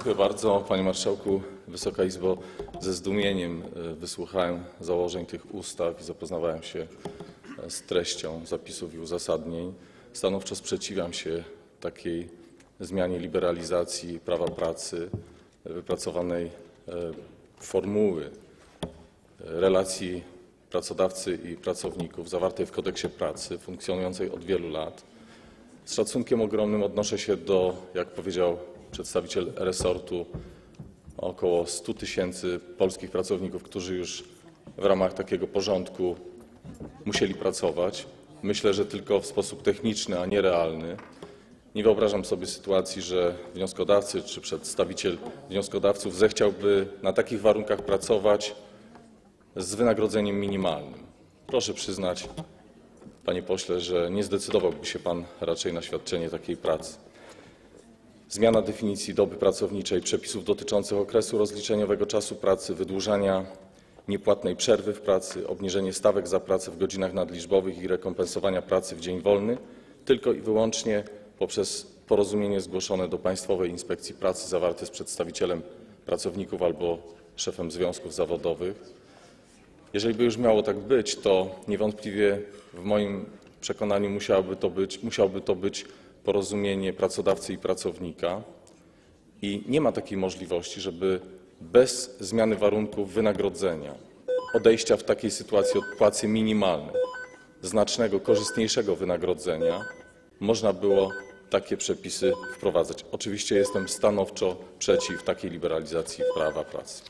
Dziękuję bardzo, panie marszałku. Wysoka Izbo, ze zdumieniem e, wysłuchałem założeń tych ustaw i zapoznawałem się e, z treścią zapisów i uzasadnień. Stanowczo sprzeciwiam się takiej zmianie liberalizacji prawa pracy, e, wypracowanej formuły relacji pracodawcy i pracowników zawartej w kodeksie pracy, funkcjonującej od wielu lat. Z szacunkiem ogromnym odnoszę się do, jak powiedział przedstawiciel resortu, około 100 tysięcy polskich pracowników, którzy już w ramach takiego porządku musieli pracować. Myślę, że tylko w sposób techniczny, a nie realny. Nie wyobrażam sobie sytuacji, że wnioskodawcy czy przedstawiciel wnioskodawców zechciałby na takich warunkach pracować z wynagrodzeniem minimalnym. Proszę przyznać, panie pośle, że nie zdecydowałby się pan raczej na świadczenie takiej pracy. Zmiana definicji doby pracowniczej, przepisów dotyczących okresu rozliczeniowego czasu pracy, wydłużania niepłatnej przerwy w pracy, obniżenie stawek za pracę w godzinach nadliczbowych i rekompensowania pracy w dzień wolny tylko i wyłącznie poprzez porozumienie zgłoszone do Państwowej Inspekcji Pracy zawarte z przedstawicielem pracowników albo szefem związków zawodowych. Jeżeli by już miało tak być, to niewątpliwie w moim przekonaniu musiałoby to być, musiałoby to być porozumienie pracodawcy i pracownika i nie ma takiej możliwości, żeby bez zmiany warunków wynagrodzenia, odejścia w takiej sytuacji od płacy minimalnej, znacznego, korzystniejszego wynagrodzenia, można było takie przepisy wprowadzać. Oczywiście jestem stanowczo przeciw takiej liberalizacji prawa pracy.